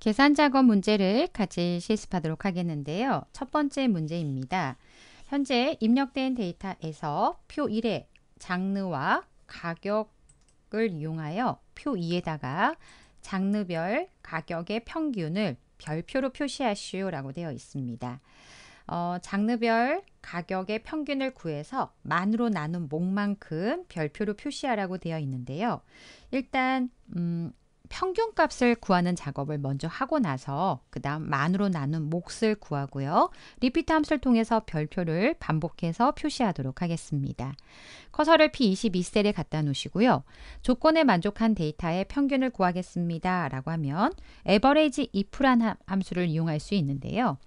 계산 작업 문제를 같이 실습하도록 하겠는데요. 첫 번째 문제입니다. 현재 입력된 데이터에서 표 1의 장르와 가격을 이용하여 표 2에다가 장르별 가격의 평균을 별표로 표시하시오라고 되어 있습니다. 어, 장르별 가격의 평균을 구해서 만으로 나눈 목만큼 별표로 표시하라고 되어 있는데요. 일단 음, 평균값을 구하는 작업을 먼저 하고 나서 그 다음 만으로 나눈 몫을 구하고요. repeat 함수를 통해서 별표를 반복해서 표시하도록 하겠습니다. 커서를 P22셀에 갖다 놓으시고요. 조건에 만족한 데이터의 평균을 구하겠습니다. 라고 하면 average if란 함수를 이용할 수 있는데요.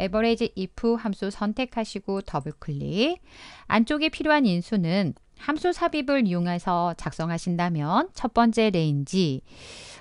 average if 함수 선택하시고 더블 클릭 안쪽에 필요한 인수는 함수 삽입을 이용해서 작성하신다면 첫 번째 range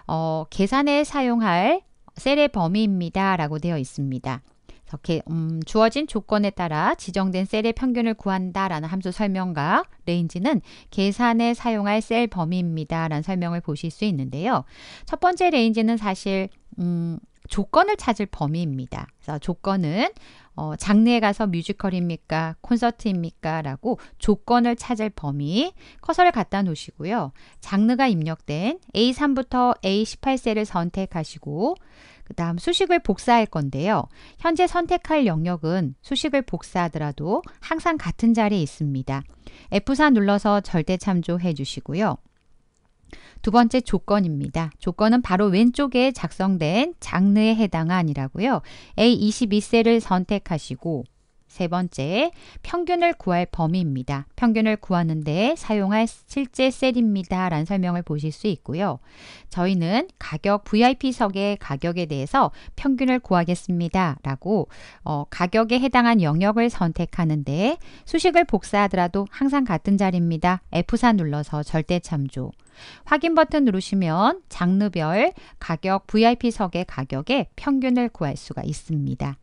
어, 계산에 사용할 셀의 범위입니다. 라고 되어 있습니다. 이렇게 음, 주어진 조건에 따라 지정된 셀의 평균을 구한다 라는 함수 설명과 range는 계산에 사용할 셀 범위입니다. 라는 설명을 보실 수 있는데요. 첫 번째 range는 사실 음, 조건을 찾을 범위입니다. 그래서 조건은 어, 장르에 가서 뮤지컬입니까? 콘서트입니까? 라고 조건을 찾을 범위 커서를 갖다 놓으시고요. 장르가 입력된 A3부터 A18셀을 선택하시고 그 다음 수식을 복사할 건데요. 현재 선택할 영역은 수식을 복사하더라도 항상 같은 자리에 있습니다. F4 눌러서 절대 참조해 주시고요. 두 번째 조건입니다. 조건은 바로 왼쪽에 작성된 장르에 해당한이라고요. A22셀을 선택하시고 세 번째, 평균을 구할 범위입니다. 평균을 구하는데 사용할 실제 셀입니다. 라는 설명을 보실 수 있고요. 저희는 가격 VIP석의 가격에 대해서 평균을 구하겠습니다. 라고 어, 가격에 해당한 영역을 선택하는데 수식을 복사하더라도 항상 같은 자리입니다. F4 눌러서 절대 참조. 확인 버튼 누르시면 장르별 가격 VIP석의 가격의 평균을 구할 수가 있습니다.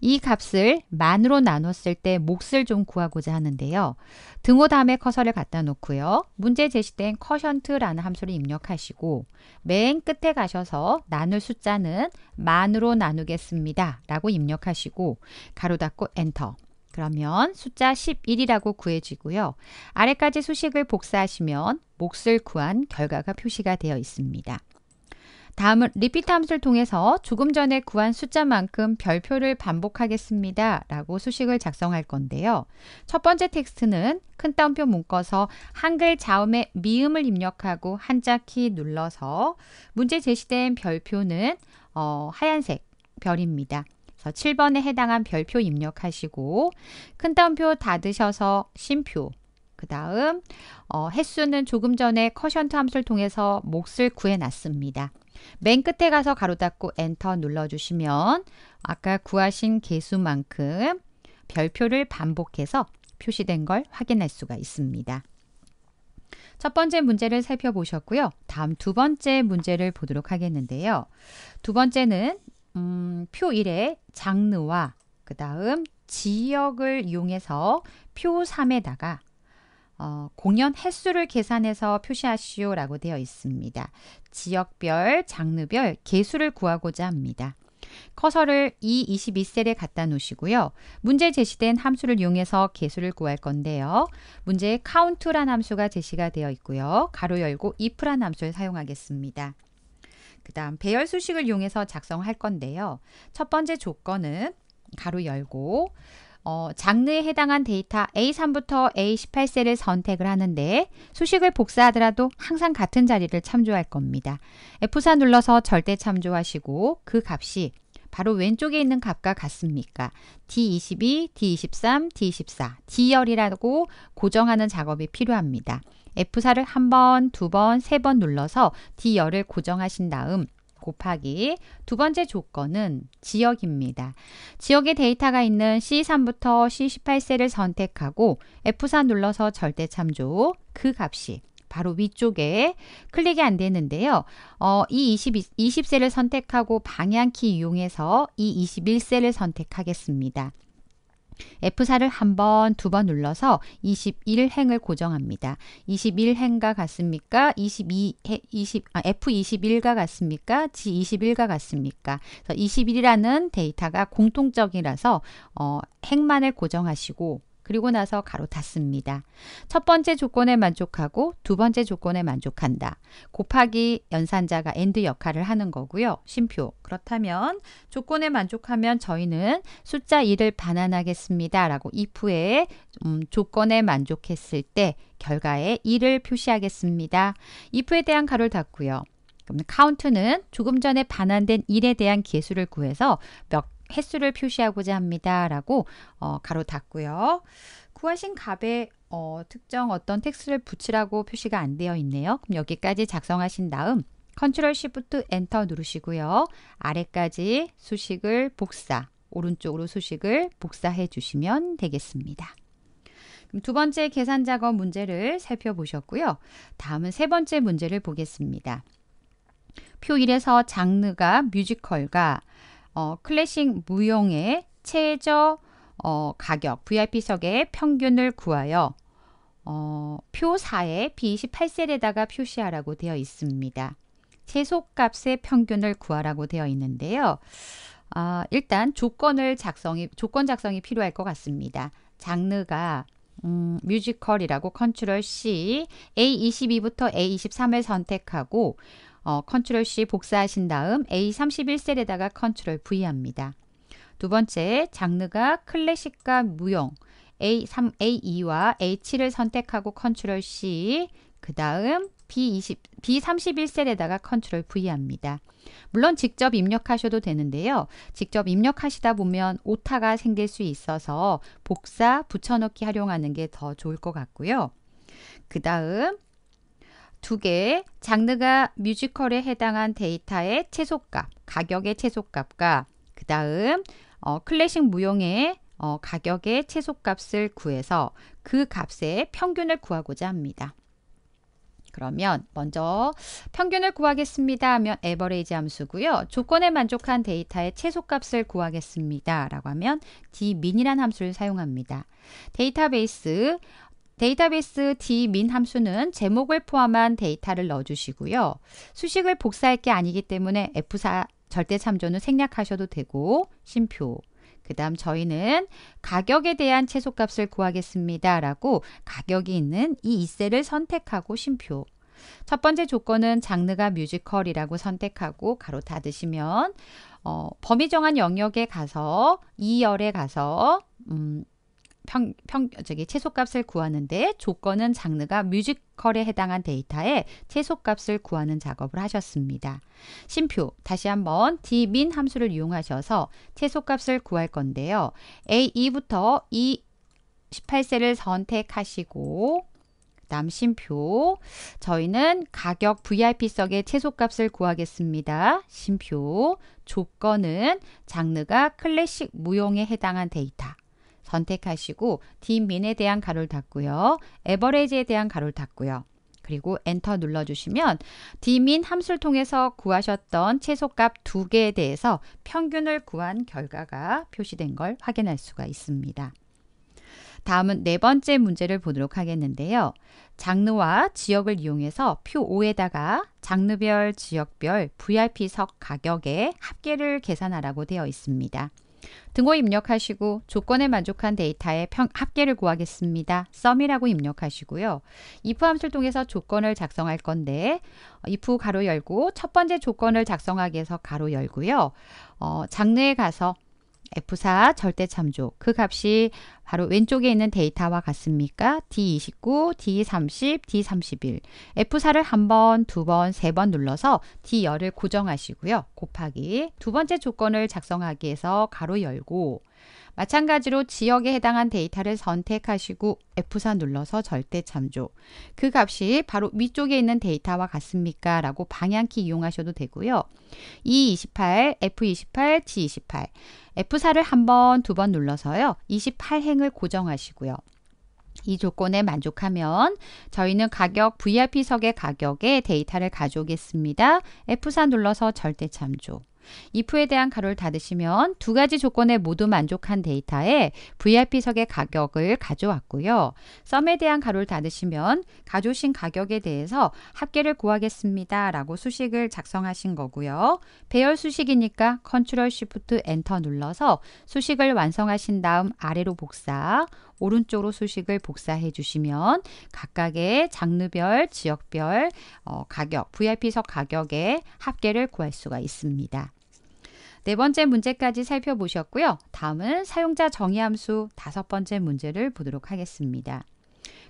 이 값을 만으로 나눴을 때 몫을 좀 구하고자 하는데요. 등호 다음에 커서를 갖다 놓고요. 문제 제시된 quotient라는 함수를 입력하시고 맨 끝에 가셔서 나눌 숫자는 만으로 나누겠습니다. 라고 입력하시고 괄호 닫고 엔터. 그러면 숫자 11이라고 구해지고요. 아래까지 수식을 복사하시면 몫을 구한 결과가 표시가 되어 있습니다. 다음은 repeat 함수를 통해서 조금 전에 구한 숫자만큼 별표를 반복하겠습니다. 라고 수식을 작성할 건데요. 첫 번째 텍스트는 큰 따옴표 묶어서 한글 자음에 미음을 입력하고 한자 키 눌러서 문제 제시된 별표는 어, 하얀색 별입니다. 7번에 해당한 별표 입력하시고 큰 따옴표 닫으셔서 쉼표 그 다음 어, 횟수는 조금 전에 커션트 함수를 통해서 몫을 구해놨습니다. 맨 끝에 가서 가로 닫고 엔터 눌러주시면 아까 구하신 개수만큼 별표를 반복해서 표시된 걸 확인할 수가 있습니다. 첫 번째 문제를 살펴보셨고요. 다음 두 번째 문제를 보도록 하겠는데요. 두 번째는 음, 표 1의 장르와 그 다음 지역을 이용해서 표 3에다가 어, 공연 횟수를 계산해서 표시하시오 라고 되어 있습니다. 지역별, 장르별 개수를 구하고자 합니다. 커서를 E22셀에 갖다 놓으시고요. 문제 제시된 함수를 이용해서 개수를 구할 건데요. 문제에 count란 함수가 제시가 되어 있고요. 가로 열고 if란 함수를 사용하겠습니다. 그 다음 배열 수식을 이용해서 작성할 건데요. 첫 번째 조건은 가로 열고 어, 장르에 해당한 데이터 A3부터 A18셀을 선택을 하는데 수식을 복사하더라도 항상 같은 자리를 참조할 겁니다. F4 눌러서 절대 참조하시고 그 값이 바로 왼쪽에 있는 값과 같습니까? D22, D23, D24, D열이라고 고정하는 작업이 필요합니다. F4를 한 번, 두 번, 세 번 눌러서 D열을 고정하신 다음 곱하기 두 번째 조건은 지역입니다. 지역의 데이터가 있는 C3부터 C18셀을 선택하고 F4 눌러서 절대 참조 그 값이 바로 위쪽에 클릭이 안 되는데요. 어, 이 20, 20셀을 선택하고 방향키 이용해서 이 21셀을 선택하겠습니다. F4를 한 번, 두 번 눌러서 21행을 고정합니다. 21행과 같습니까? 22, 20, 아, F21과 같습니까? G21과 같습니까? 21이라는 데이터가 공통적이라서 어, 행만을 고정하시고 그리고 나서 가로 닫습니다. 첫 번째 조건에 만족하고 두 번째 조건에 만족한다. 곱하기 연산자가 AND 역할을 하는 거고요. 심표. 그렇다면 조건에 만족하면 저희는 숫자 2를 반환하겠습니다. 라고 if에 음, 조건에 만족했을 때 결과에 2를 표시하겠습니다. if에 대한 괄호를 닫고요. 그럼 count는 조금 전에 반환된 1에 대한 개수를 구해서 몇 횟수를 표시하고자 합니다. 라고 어, 괄호 닫고요. 구하신 값에 어, 특정 어떤 텍스트를 붙이라고 표시가 안 되어 있네요. 그럼 여기까지 작성하신 다음 control shift enter 누르시고요. 아래까지 수식을 복사, 오른쪽으로 수식을 복사해 주시면 되겠습니다. 두 번째 계산 작업 문제를 살펴보셨고요. 다음은 세 번째 문제를 보겠습니다. 표 1에서 장르가 뮤지컬과 어, 클래식 무용의 최저 어, 가격 VIP석의 평균을 구하여 어, 표 4에 B28셀에다가 표시하라고 되어 있습니다. 최소값의 평균을 구하라고 되어 있는데요. 아, 일단 조건을 작성이 조건 작성이 필요할 것 같습니다. 장르가 음, 뮤지컬이라고 control C A22부터 A23을 선택하고 어, control C 복사하신 다음 A31셀에다가 control V 합니다. 두 번째, 장르가 클래식과 무용 A3, A2와 A7을 선택하고 control C 그 다음 B20, B31셀에다가 control V 합니다. 물론 직접 입력하셔도 되는데요. 직접 입력하시다 보면 오타가 생길 수 있어서 복사, 붙여넣기 활용하는 게 더 좋을 것 같고요. 그 다음 두 개, 장르가 뮤지컬에 해당한 데이터의 최소값, 가격의 최소값과 그 다음 어, 클래식 무용의 어, 가격의 최소값을 구해서 그 값의 평균을 구하고자 합니다. 그러면 먼저 평균을 구하겠습니다 하면 average 함수고요. 조건에 만족한 데이터의 최소값을 구하겠습니다 라고 하면 dmin이란 함수를 사용합니다. 데이터베이스 데이터베이스 dmin 함수는 제목을 포함한 데이터를 넣어주시고요. 수식을 복사할 게 아니기 때문에 F4 절대 참조는 생략하셔도 되고 쉼표 그 다음 저희는 가격에 대한 최소값을 구하겠습니다. 라고 가격이 있는 이 이셀을 선택하고 쉼표 첫 번째 조건은 장르가 뮤지컬이라고 선택하고 가로 닫으시면 어, 범위 정한 영역에 가서 2열에 가서 음, 평, 평, 저기 최소값을 구하는데 조건은 장르가 뮤지컬에 해당한 데이터에 최소값을 구하는 작업을 하셨습니다. 심표 다시 한번 dmin 함수를 이용하셔서 최소값을 구할 건데요. A2부터 E 18셀을 선택하시고 다음 쉼표 저희는 가격 VIP석의 최소값을 구하겠습니다. 쉼표 조건은 장르가 클래식 무용에 해당한 데이터 선택하시고 DMIN에 대한 가로를 닫고요. AVERAGE에 대한 가로를 닫고요. 그리고 엔터 눌러주시면 DMIN 함수를 통해서 구하셨던 최소값 두 개에 대해서 평균을 구한 결과가 표시된 걸 확인할 수가 있습니다. 다음은 네 번째 문제를 보도록 하겠는데요. 장르와 지역을 이용해서 표 5에다가 장르별, 지역별 VIP석 가격의 합계를 계산하라고 되어 있습니다. 등호 입력하시고 조건에 만족한 데이터의 평, 합계를 구하겠습니다. 썸이라고 입력하시고요. if 함수를 통해서 조건을 작성할 건데 if 가로 열고 첫 번째 조건을 작성하기 위해서 가로 열고요. 어, 장르에 가서 F4 절대 참조 그 값이 바로 왼쪽에 있는 데이터와 같습니까? D29, D30, D31 F4를 한 번, 두 번, 세 번 눌러서 D10을 고정하시고요. 곱하기 두 번째 조건을 작성하기 위해서 가로 열고 마찬가지로 지역에 해당한 데이터를 선택하시고 F4 눌러서 절대 참조. 그 값이 바로 위쪽에 있는 데이터와 같습니까? 라고 방향키 이용하셔도 되고요. E28, F28, G28. F4를 한 번, 두 번 눌러서요. 28행을 고정하시고요. 이 조건에 만족하면 저희는 가격 VIP석의 가격에 데이터를 가져오겠습니다. F4 눌러서 절대 참조. If에 대한 가로를 닫으시면 두 가지 조건에 모두 만족한 데이터에 VIP석의 가격을 가져왔고요. 썸에 대한 가로를 닫으시면 가져오신 가격에 대해서 합계를 구하겠습니다. 라고 수식을 작성하신 거고요. 배열 수식이니까 Control Shift Enter 눌러서 수식을 완성하신 다음 아래로 복사, 오른쪽으로 수식을 복사해 주시면 각각의 장르별, 지역별 어, 가격, VIP석 가격의 합계를 구할 수가 있습니다. 네 번째 문제까지 살펴보셨고요. 다음은 사용자 정의 함수 다섯 번째 문제를 보도록 하겠습니다.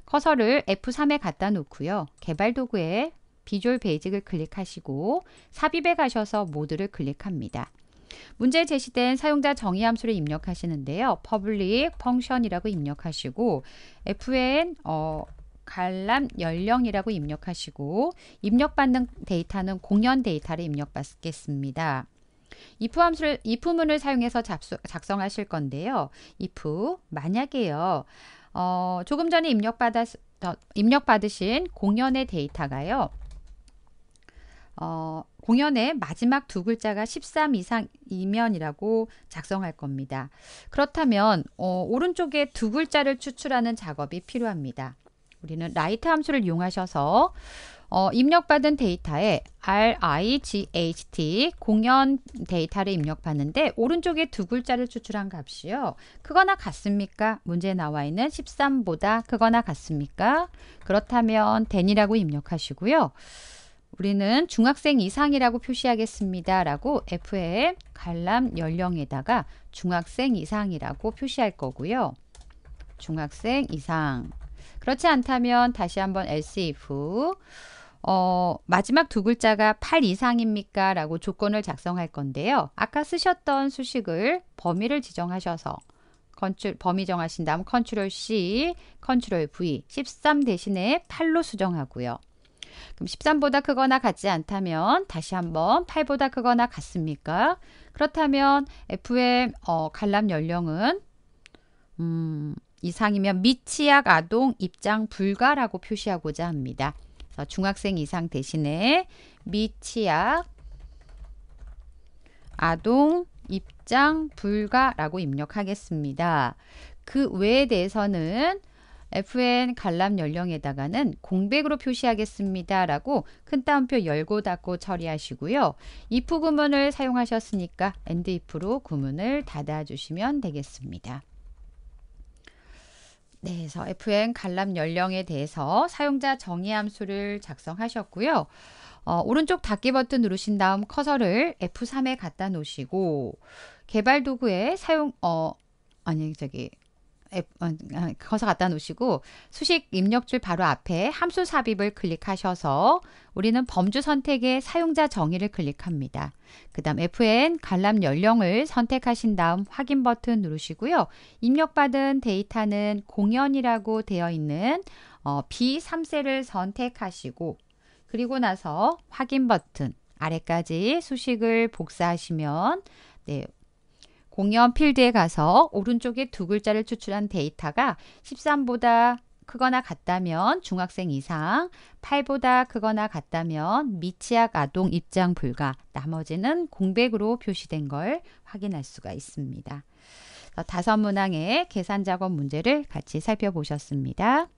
커서를 F3에 갖다 놓고요. 개발 도구에 비주얼 베이직을 클릭하시고 삽입에 가셔서 모드를 클릭합니다. 문제에 제시된 사용자 정의 함수를 입력하시는데요. public function이라고 입력하시고 fn 어, 관람 연령이라고 입력하시고 입력받는 데이터는 공연 데이터를 입력받겠습니다. if 함수를 if문을 사용해서 잡수, 작성하실 건데요. if 만약에요. 어, 조금 전에 입력받았 입력받으신 공연의 데이터가요. 어, 공연의 마지막 두 글자가 13 이상이면이라고 작성할 겁니다. 그렇다면 어, 오른쪽에 두 글자를 추출하는 작업이 필요합니다. 우리는 RIGHT 함수를 이용하셔서 어, 입력받은 데이터에 RIGHT 공연 데이터를 입력받는데 오른쪽에 두 글자를 추출한 값이요. 크거나 같습니까? 문제에 나와 있는 13보다 크거나 같습니까? 그렇다면 then이라고 입력하시고요. 우리는 중학생 이상이라고 표시하겠습니다. 라고 F의 관람 연령에다가 중학생 이상이라고 표시할 거고요. 중학생 이상. 그렇지 않다면 다시 한번 else if 어, 마지막 두 글자가 8 이상입니까? 라고 조건을 작성할 건데요. 아까 쓰셨던 수식을 범위를 지정하셔서 컨트롤, 범위 정하신 다음 Control C, Control V 13 대신에 8로 수정하고요. 그럼 13보다 크거나 같지 않다면 다시 한번 8보다 크거나 같습니까? 그렇다면 F의 어, 관람 연령은 음, 이상이면 미취학 아동 입장 불가라고 표시하고자 합니다. 중학생 이상 대신에 미취학 아동 입장 불가라고 입력하겠습니다. 그 외에 대해서는 FN 관람 연령에다가는 공백으로 표시하겠습니다. 라고 큰 따옴표 열고 닫고 처리하시고요. if 구문을 사용하셨으니까 end if로 구문을 닫아주시면 되겠습니다. 네, 그래서 FN 관람 연령에 대해서 사용자 정의 함수를 작성하셨고요. 어, 오른쪽 닫기 버튼 누르신 다음 커서를 F3에 갖다 놓으시고 개발 도구에 사용 어 아니 저기 커서 어, 갖다 놓으시고 수식 입력줄 바로 앞에 함수 삽입을 클릭하셔서 우리는 범주 선택에 사용자 정의를 클릭합니다. 그 다음 FN 관람 연령을 선택하신 다음 확인 버튼 누르시고요. 입력받은 데이터는 공연이라고 되어 있는 어, B3셀을 선택하시고 그리고 나서 확인 버튼 아래까지 수식을 복사하시면 네, 공연 필드에 가서 오른쪽에 두 글자를 추출한 데이터가 13보다 크거나 같다면 중학생 이상, 8보다 크거나 같다면 미취학 아동 입장 불가, 나머지는 공백으로 표시된 걸 확인할 수가 있습니다. 다섯 문항의 계산 작업 문제를 같이 살펴보셨습니다.